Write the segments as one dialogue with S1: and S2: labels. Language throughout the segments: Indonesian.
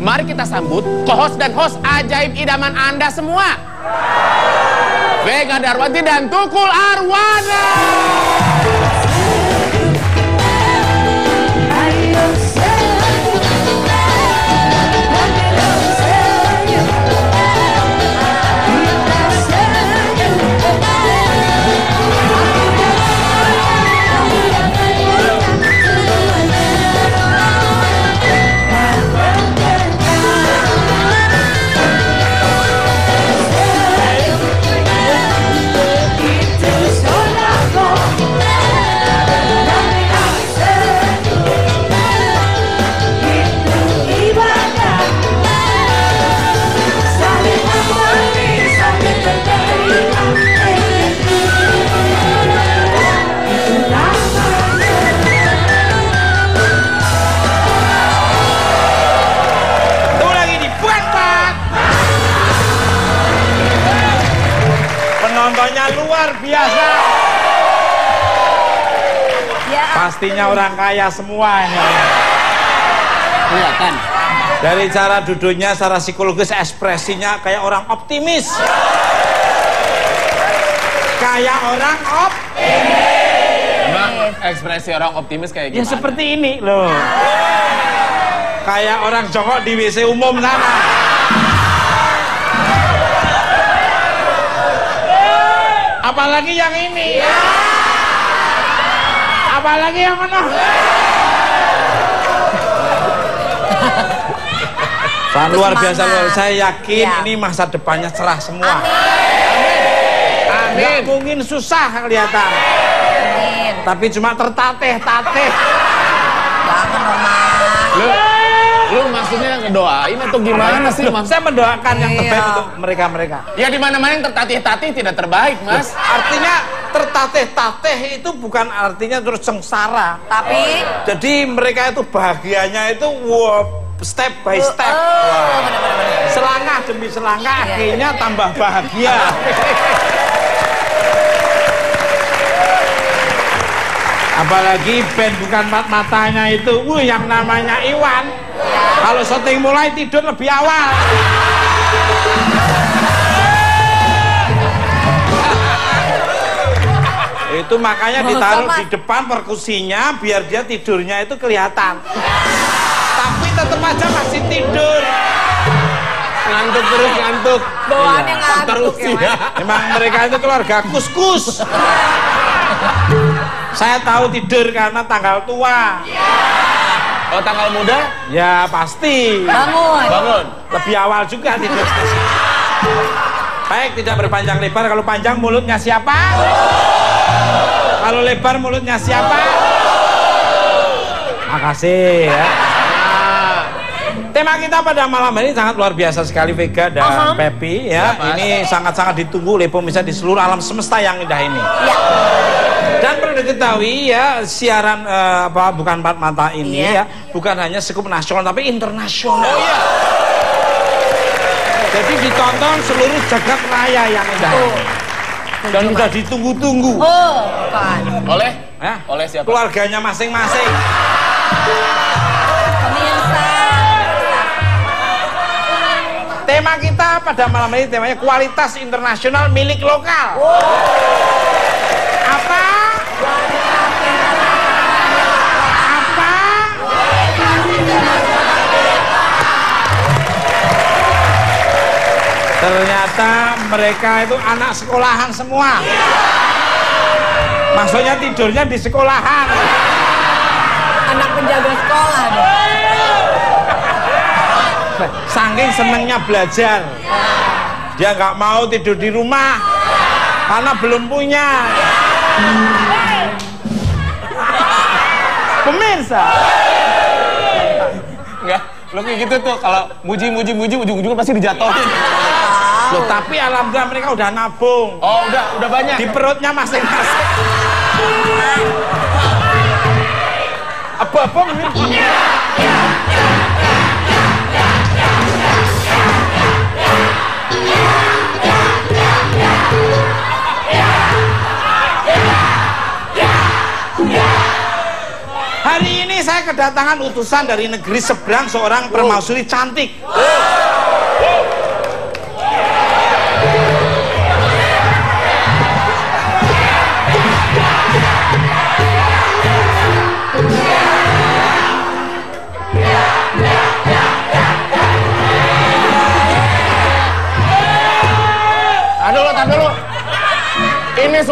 S1: Mari kita sambut co-host dan host ajaib idaman Anda semua. Vega Darwanti dan Tukul Arwana.
S2: Pastinya orang kaya semua ini.
S1: Kelihatan.
S2: Dari cara duduknya, secara psikologis, ekspresinya kayak orang optimis. Kayak orang op.
S1: Emang ekspresi orang optimis kayak
S2: Ya
S1: gimana?
S2: seperti ini loh. Kayak orang jongkok di WC umum sana. Apalagi yang ini. Apalagi yang mana? Sangat luar biasa luar. Saya yakin
S3: Ya.
S2: ini masa depannya cerah semua.
S1: Amin.
S2: Nggak mungkin susah kelihatan.
S3: Amin.
S2: Tapi cuma tertateh-tateh.
S3: Jangan dong, Mas.
S1: Lu, maksudnya ngedoain atau gimana sih, Mas?
S2: Saya mendoakan yang terbaik
S3: Iya.
S2: untuk mereka-mereka.
S1: Ya di mana-mana yang tertatih-tatih tidak terbaik, Mas.
S2: Artinya tertateh-tateh itu bukan artinya terus sengsara.
S3: Tapi
S2: Jadi mereka itu bahagianya itu wow, step by step.
S3: Oh, benar-benar.
S2: Selangkah demi selangkah
S3: Iya,
S2: akhirnya tambah bahagia. Apalagi band bukan mat matanya itu, wuh yang namanya Iwan. Kalau syuting mulai tidur lebih awal. itu makanya ditaruh di depan perkusinya biar dia tidurnya itu kelihatan. Tapi tetap aja masih tidur.
S1: Ngantuk terus ngantuk.
S3: Bawaannya
S1: Faktor
S3: ngantuk ya,
S1: usia.
S3: Mas.
S2: Emang mereka itu keluarga kus-kus. Saya tahu tidur karena tanggal tua.
S1: Oh tanggal muda?
S2: Ya pasti.
S3: Bangun.
S1: Bangun.
S2: Lebih awal juga tidur. Baik, tidak berpanjang lebar. Kalau panjang mulutnya siapa? Kalau lebar mulutnya siapa? Makasih ya. Tema kita pada malam ini sangat luar biasa sekali Vega dan
S3: Aham.
S2: Pepi
S1: Ya,
S2: ya.
S1: Mas.
S2: ini sangat-sangat ditunggu oleh pemirsa di seluruh alam semesta yang indah ini.
S3: Ya.
S2: Dan perlu diketahui ya siaran eh, apa bukan empat mata ini
S3: Iya.
S2: ya bukan hanya skup nasional tapi internasional.
S1: Oh iya.
S2: Jadi ditonton seluruh jagat raya yang indah.
S3: Tuh.
S2: Dan sudah ditunggu-tunggu.
S3: Oh.
S1: Oleh?
S2: Ya.
S1: Oleh siapa?
S2: Keluarganya masing-masing.
S3: Pemirsa.
S2: Tema kita pada malam ini temanya kualitas internasional milik lokal. Apa? Apa? Ternyata mereka itu anak sekolahan semua. Maksudnya tidurnya di sekolahan.
S3: Anak penjaga sekolah dong.
S2: Saking senengnya belajar. Dia nggak mau tidur di rumah karena belum punya. Pemirsa,
S1: Enggak. Lo kayak gitu tuh kalau muji-muji muji ujung-ujungnya pasti dijatuhin.
S2: loh tapi alhamdulillah mereka udah nabung
S1: Oh, udah udah banyak.
S2: di perutnya masing-masing. Apa-apa Hari ini saya kedatangan utusan dari negeri seberang seorang permaisuri cantik.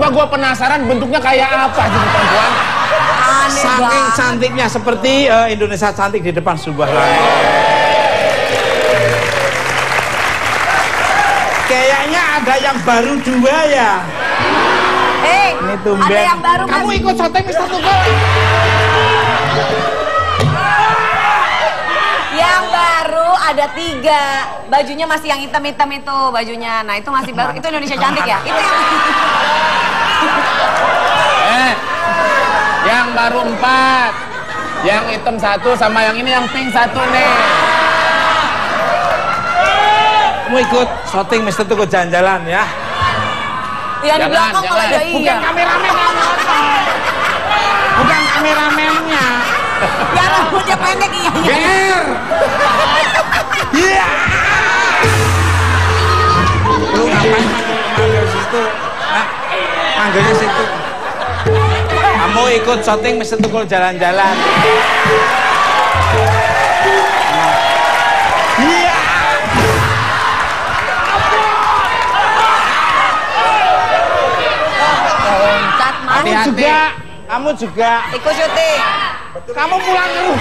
S1: Sumpah gue penasaran bentuknya kayak apa sih perempuan.
S3: Aneh
S2: Saking cantiknya seperti eh, Indonesia cantik di depan sebuah langit. Kayaknya ada yang baru dua ya.
S3: Eh,
S2: Ini
S3: ada yang baru kan?
S2: Kamu ikut syuting Mister Tukul?
S3: Yang baru ada tiga. Bajunya masih yang hitam-hitam itu bajunya. Nah itu masih baru. Itu Indonesia cantik ya? Itu yang...
S1: Eh, yang baru empat. Yang hitam satu sama yang ini yang pink satu nih.
S2: Kamu ikut syuting Mister Tukul jalan-jalan ya.
S3: Yang di belakang malah ada
S2: Bukan
S3: iya.
S2: kameramen yang nonton. Bukan kameramennya.
S3: Yang rambutnya pendek iya. iya.
S2: GR. Iya. Lu ngapain manggil situ? Manggilnya situ. Kamu ikut syuting Mister Tukul jalan-jalan. Iya.
S3: Loncat
S2: juga. Kamu juga.
S3: Ikut syuting.
S2: Kamu pulang dulu.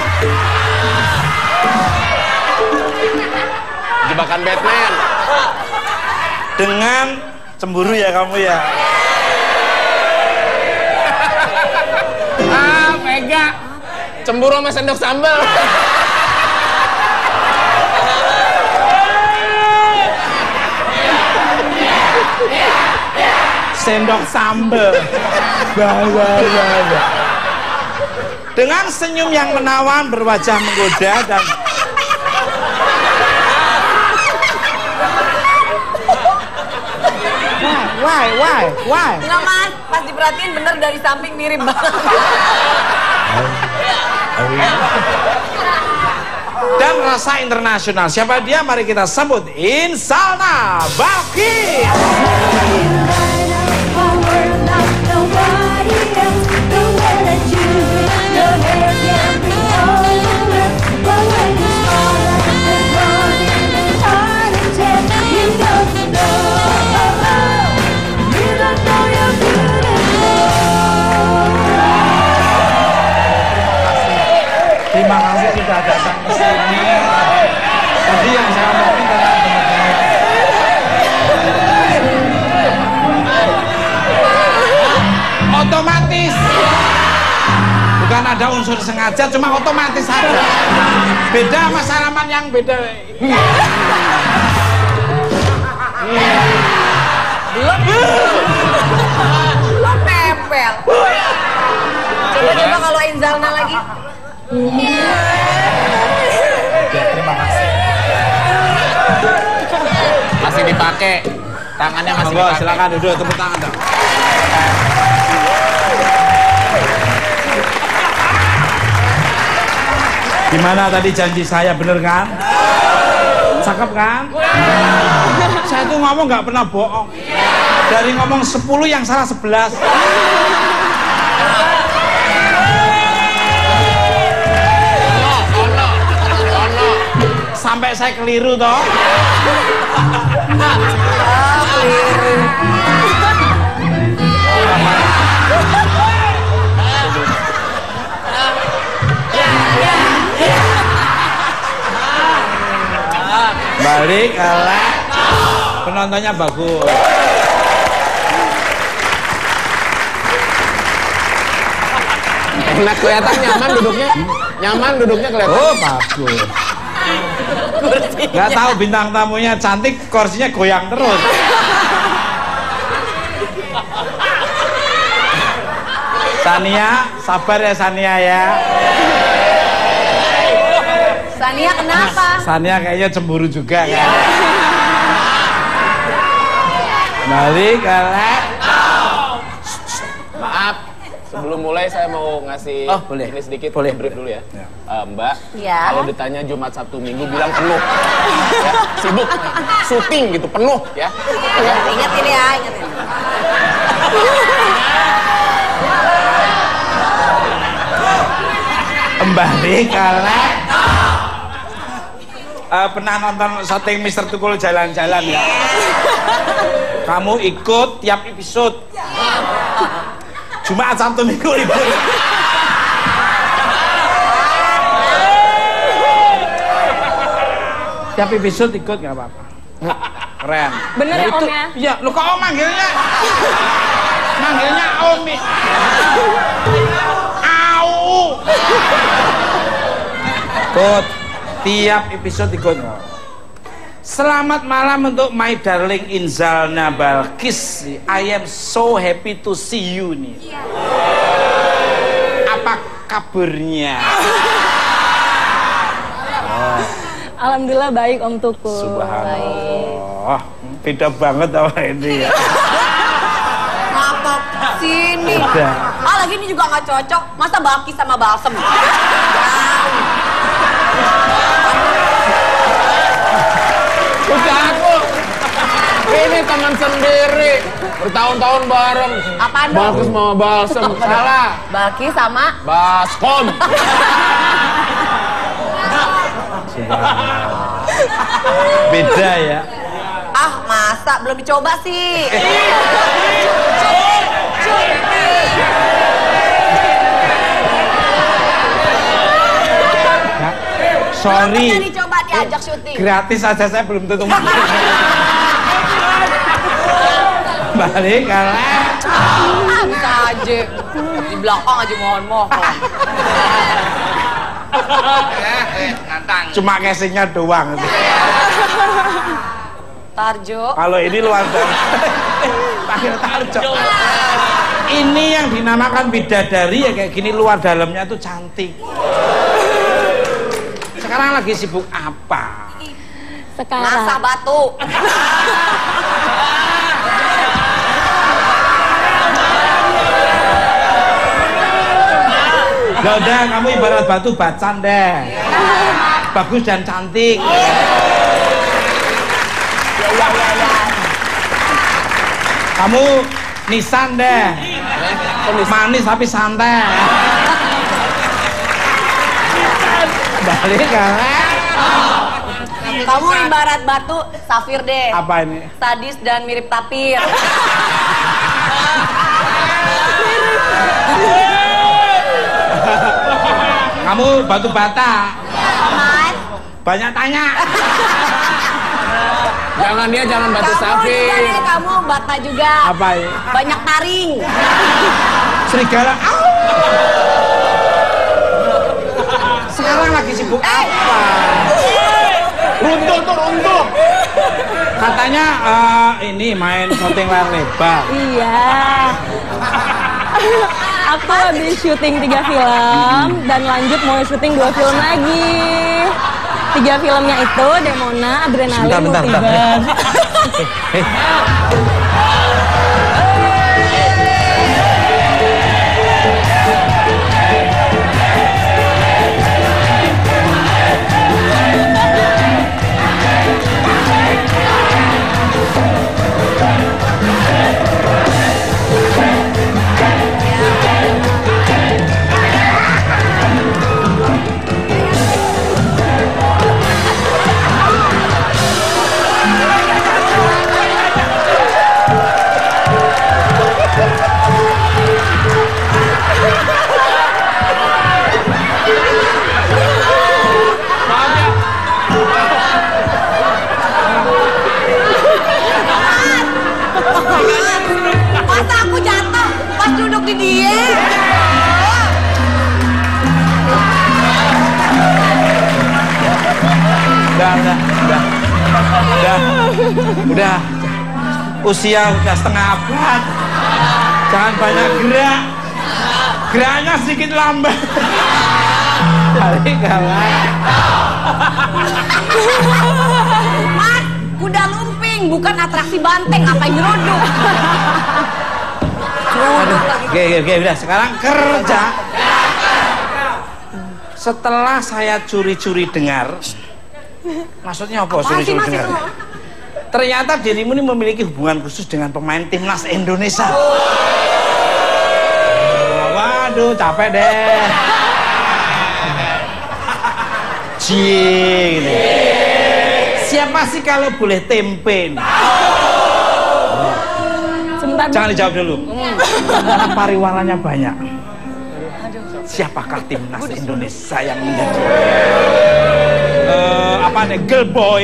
S1: Jebakan Batman.
S2: Dengan cemburu ya kamu ya.
S1: Cemburu sama sendok sambal.
S2: Sendok bah, bah, bah. Dengan senyum yang menawan, berwajah menggoda dan Why, why, why?
S3: Enggak mas, pas diperhatiin bener dari samping mirip banget.
S2: Dan rasa internasional. Siapa dia? Mari kita sambut Insana Balkis. Ada unsur sengaja, cuma otomatis saja. Beda sama salaman yang beda.
S3: Lo nempel. Coba coba kalau Inzalna lagi.
S2: Ya, terima kasih.
S1: Masih dipakai. Tangannya masih dipakai.
S2: silakan duduk tepuk tangan dong. Gimana tadi janji saya bener kan? Cakep kan? Saya tuh ngomong nggak pernah bohong. Dari ngomong 10 yang salah 11.
S1: Ono, ono.
S2: Sampai saya keliru toh. Balik kalah. Penontonnya bagus.
S1: Enak kelihatan nyaman duduknya. Nyaman duduknya kelihatan.
S2: Oh bagus. Gak tahu bintang tamunya cantik, kursinya goyang terus. Sania, sabar ya Sania ya.
S3: Sania kenapa?
S2: Sania kayaknya cemburu juga kan. Balik kalah.
S1: Maaf. sebelum mulai saya mau ngasih
S2: Oh, boleh.
S1: ini sedikit
S2: Boleh,
S1: brief dulu ya.
S2: Ya.
S1: Eh, Mbak,
S3: Iya.
S1: kalau ditanya Jumat Sabtu Minggu bilang penuh. ya, sibuk, syuting gitu penuh ya.
S3: Iya, ingetin ya, ingetin.
S2: kembali karena Eh, pernah nonton syuting Mister Tukul jalan-jalan ya? Kamu ikut tiap episode. Jumat Sabtu Minggu libur tiap episode ikut nggak apa-apa. Keren.
S4: Bener ya,
S2: Nah,
S4: Om,
S2: itu-
S4: ya?
S2: iya lu kok om manggilnya? Manggilnya om au. Ikut tiap episode ikut Selamat malam untuk my darling Inzalna Balkis I am so happy to see you nih Apa kabarnya?
S4: Alhamdulillah baik Om Tukul.
S2: Subhanallah Beda banget sama ini ya
S3: Ngapa sini? Ah, lagi ini juga nggak cocok. Masa baki sama balsem?
S1: Udah aku. Ini teman sendiri. Bertahun-tahun bareng.
S3: Apaan dong?
S1: Bagus sama balsem. Salah.
S3: Baki sama
S1: Baskom.
S2: Beda ya
S3: ah masa belum dicoba sih.
S2: Sorry
S3: diajak syuting.
S2: Gratis aja saya belum tentu Balik karena
S3: Ah, bisa aja. Di belakang aja mohon-mohon.
S2: Cuma casingnya doang
S3: Tarjo.
S2: Kalau ini luar. Panggil Tarjo. Ini yang dinamakan bidadari ya kayak gini luar dalamnya tuh cantik. Sekarang lagi sibuk apa?
S4: Sekarang.
S3: Nasa batu.
S2: Ya udah kamu ibarat batu bacan deh. Bagus dan cantik. Kamu nisan deh. Manis tapi santai. Balik kan?
S3: Kamu ibarat batu safir deh.
S2: Apa ini?
S3: Sadis dan mirip tapir.
S2: Kamu batu bata.
S3: Mas,
S2: Banyak tanya.
S1: Jangan dia jangan batu
S3: kamu juga
S1: safir.
S3: deh, kamu bata juga.
S2: Apa ini?
S3: Banyak taring.
S2: Serigala. Sekarang lagi sibuk apa?
S1: Runtuh tuh runtuh.
S2: Katanya eh, ini main syuting layar lebar.
S4: Iya. Aku habis syuting tiga film dan lanjut mau syuting dua film lagi. Tiga filmnya itu Demona, Adrenalin,
S2: Bentar, bentar, bentar.
S4: Multiverse.
S2: Udah. Usia udah setengah abad. Jangan banyak gerak. Geraknya sedikit lambat. Balik kawan.
S3: Mas, kuda lumping bukan atraksi banteng, nyeruduk? Nyeruduk lagi
S2: Oke, oke, oke, udah sekarang kerja. Setelah saya curi-curi dengar, maksudnya apa curi-curi dengar? Ternyata dirimu ini memiliki hubungan khusus dengan pemain timnas Indonesia. Waduh, capek deh. Cie, gitu. Siapa sih kalau boleh tempe? nih?
S4: Sebentar.
S2: Jangan dijawab dulu. Karena pariwalanya banyak. Siapakah timnas Indonesia yang menjadi eh, apa nih girl boy?